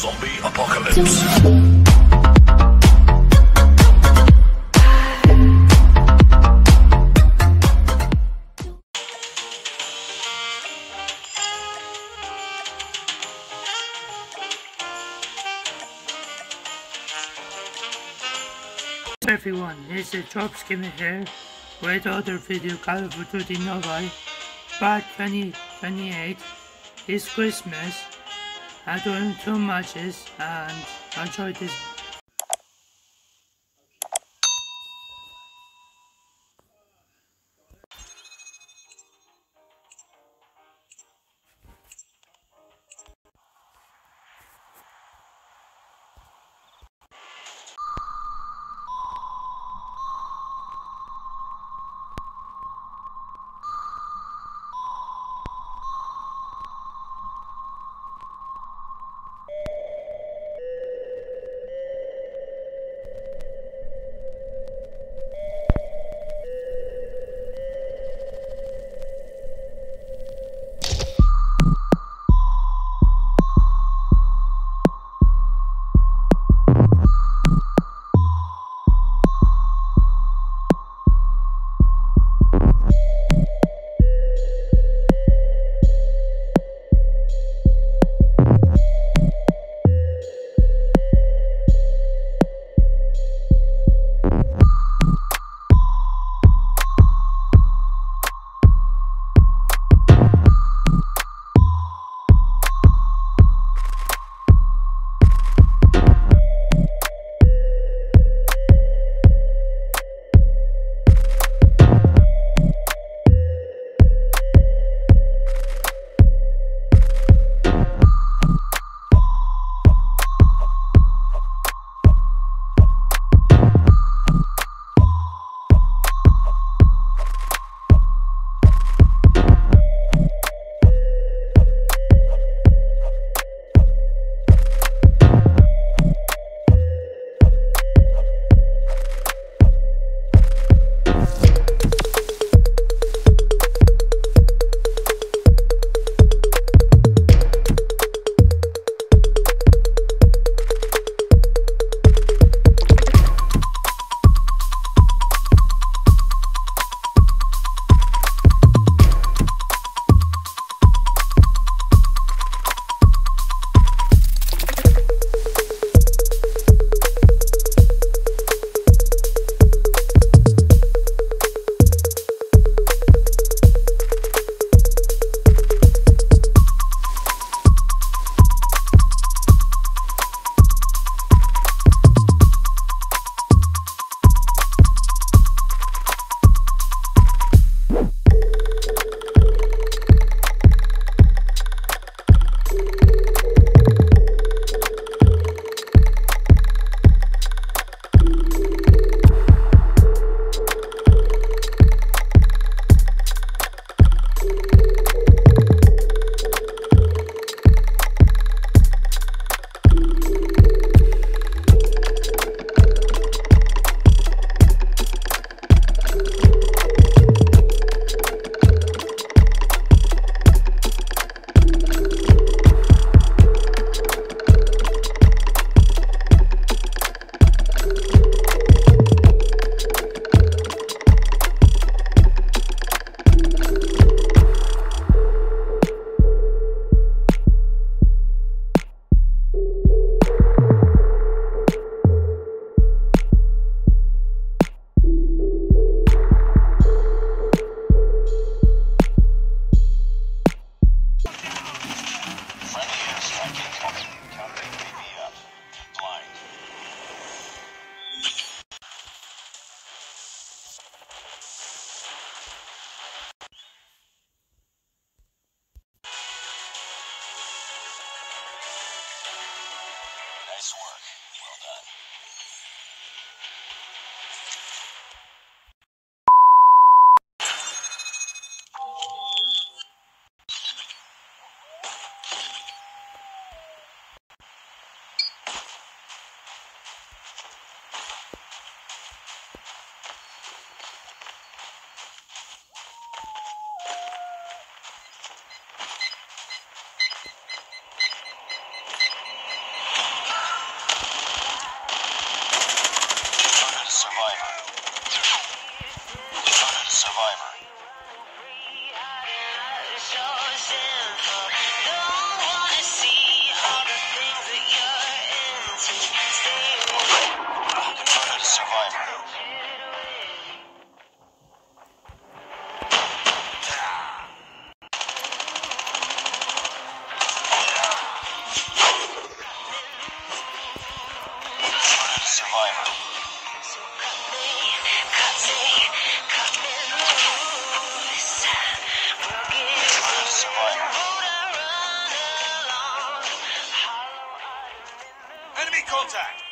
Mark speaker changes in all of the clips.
Speaker 1: Zombie Apocalypse.
Speaker 2: everyone, this is Drop Skimmer here with other video Call of Duty Mobile Part 2028 It's Christmas I'm doing two matches and I enjoyed this
Speaker 1: attack.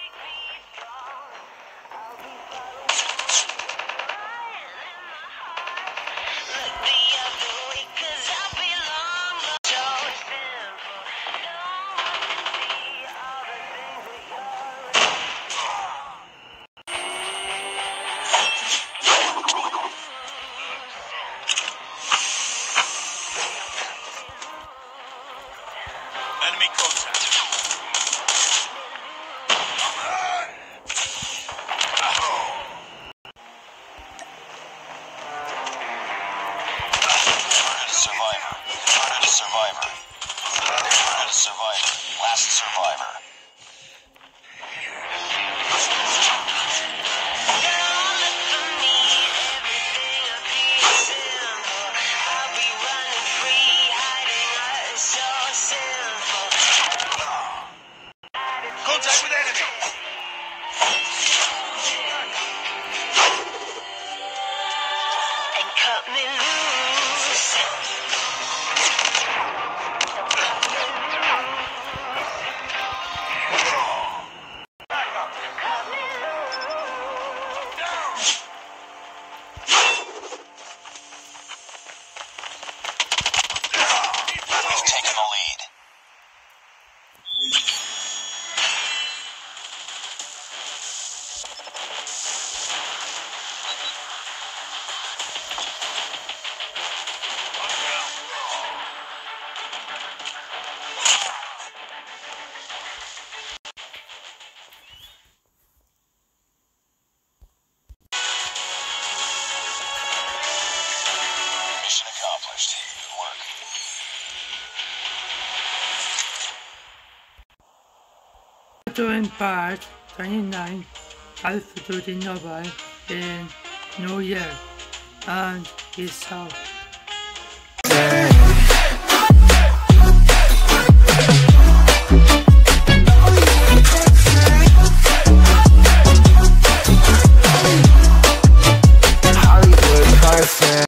Speaker 3: Survivor. To survivor. Converted to survivor. Last survivor.
Speaker 2: doing bad 29 Alfredo Di Nova in New York and his out. Yeah.